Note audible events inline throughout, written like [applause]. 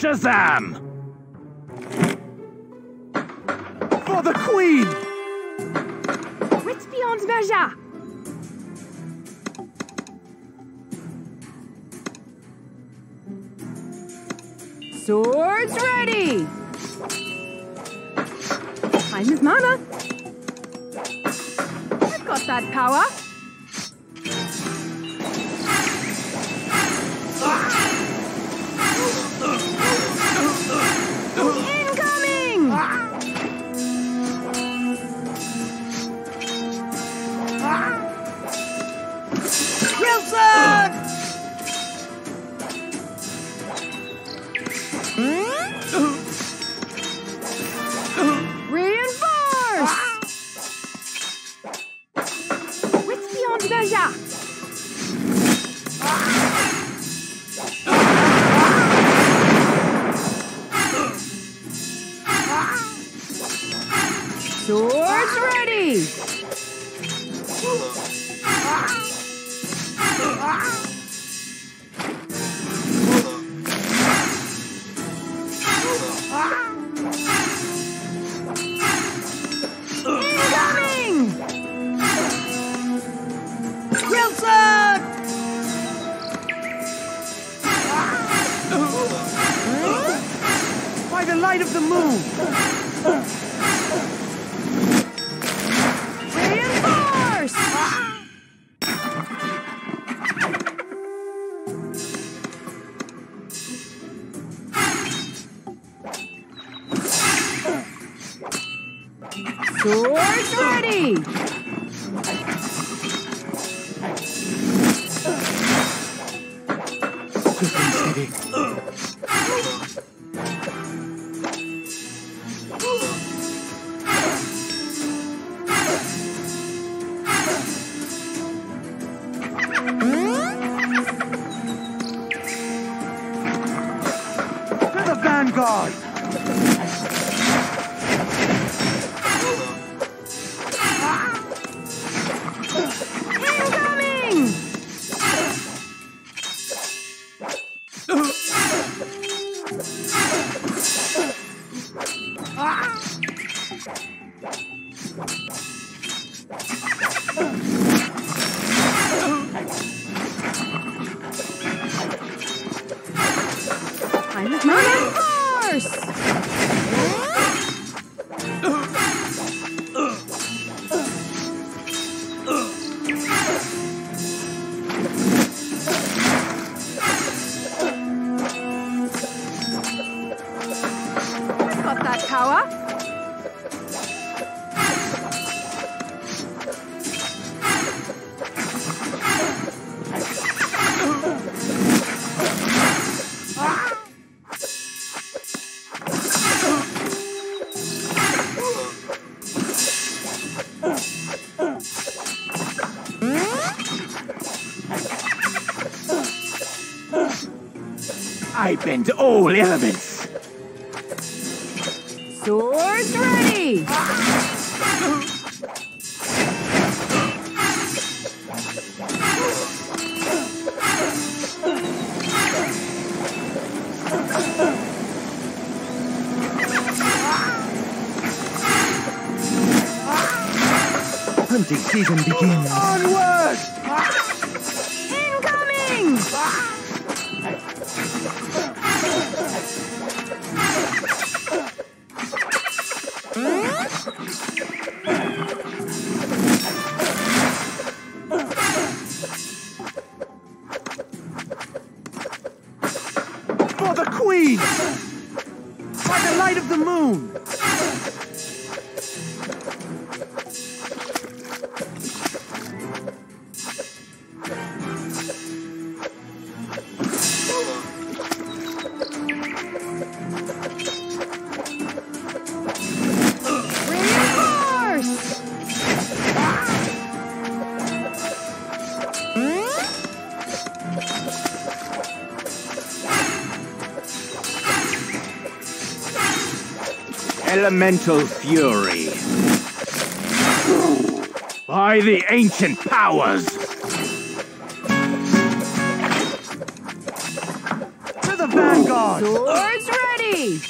Shazam! For the Queen! Wits beyond measure! Swords ready! Time is mana. I've got that power. Incoming! Oh! [laughs] light of the moon! Swords ready! Quick and steady. Bend all elements! Swords ready! Hunting season begins! Onward! Incoming! Elemental fury. By the ancient powers! To the vanguard! Swords ready!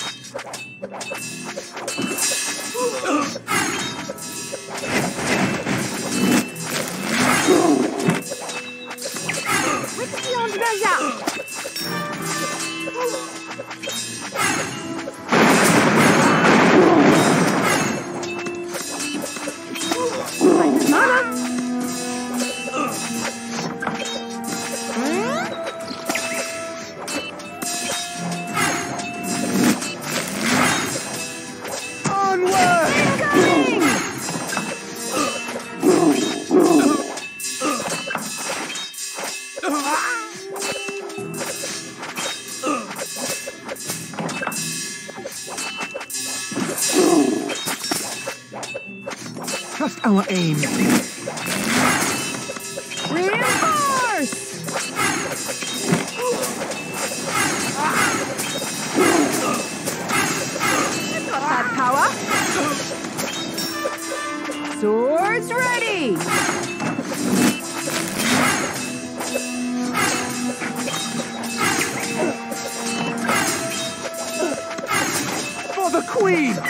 Our aim. Reinforce! Power. Swords ready! For the queen!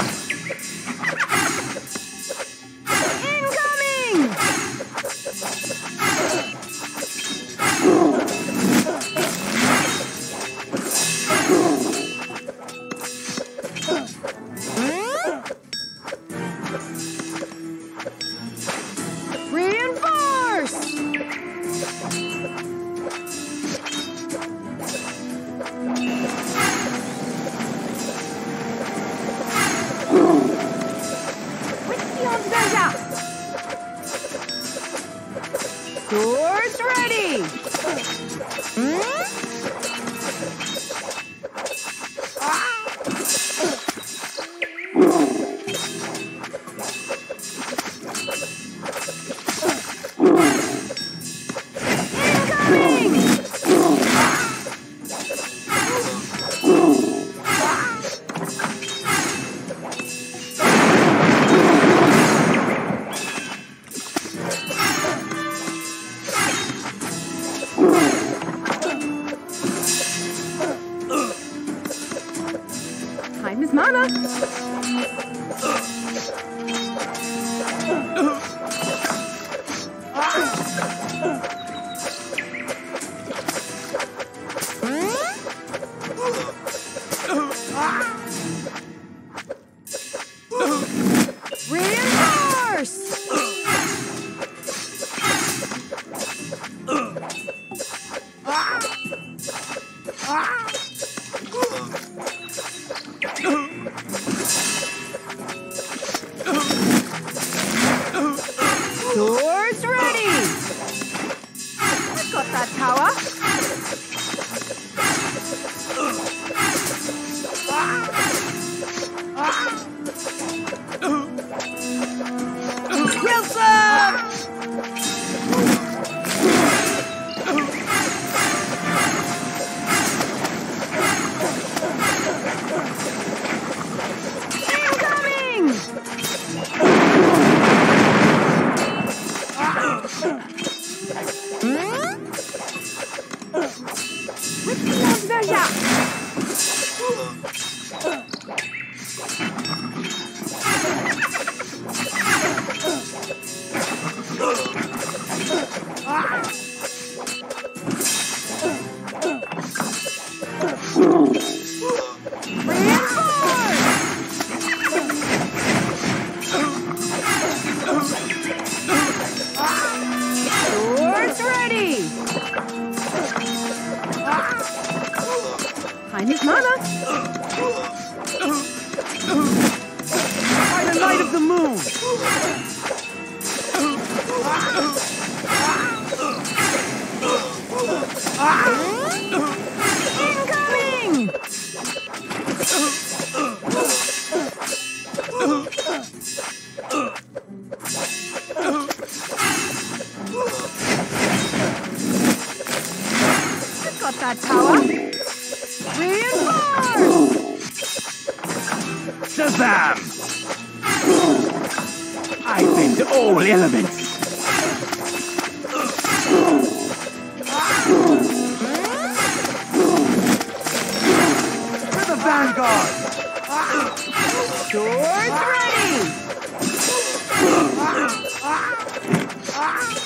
Thank you. By the light of the moon! That tower. Reinforce! Shazam! I bend all elements. To the vanguard! Swords [laughs] ready!